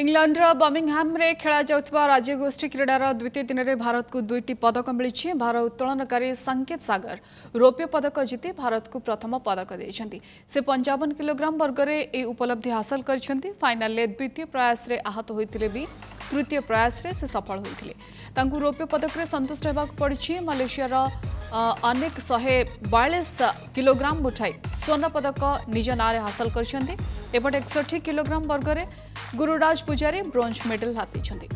ଇଂଲଣ୍ଡର ବର୍ମିଂହାମ୍ରେ ଖେଳାଯାଉଥିବା ରାଜ୍ୟଗୋଷ୍ଠୀ କ୍ରୀଡ଼ାର ଦ୍ୱିତୀୟ ଦିନରେ ଭାରତକୁ ଦୁଇଟି ପଦକ ମିଳିଛି ଭାର ଉତ୍ତୋଳନକାରୀ ସଙ୍କେତ ସାଗର ରୌପ୍ୟ ପଦକ ଜିତି ଭାରତକୁ ପ୍ରଥମ ପଦକ ଦେଇଛନ୍ତି ସେ ପଞ୍ଚାବନ କିଲୋଗ୍ରାମ ବର୍ଗରେ ଏହି ଉପଲବ୍ଧି ହାସଲ କରିଛନ୍ତି ଫାଇନାଲରେ ଦ୍ୱିତୀୟ ପ୍ରୟାସରେ ଆହତ ହୋଇଥିଲେ ବି ତୃତୀୟ ପ୍ରୟାସରେ ସେ ସଫଳ ହୋଇଥିଲେ ତାଙ୍କୁ ରୌପ୍ୟ ପଦକରେ ସନ୍ତୁଷ୍ଟ ହେବାକୁ ପଡ଼ିଛି ମାଲେସିଆର ଅନେକ ଶହେ ବୟାଳିଶ କିଲୋଗ୍ରାମ ଉଠାଇ ସ୍ୱର୍ଣ୍ଣ ପଦକ ନିଜ ନାଁରେ ହାସଲ କରିଛନ୍ତି ଏପଟେ ଏକଷଠି କିଲୋଗ୍ରାମ ବର୍ଗରେ ગુરુરાજ પૂજારી બ્રોન્ઝ મેડલ હાથ ଦେଇଛନ୍ତି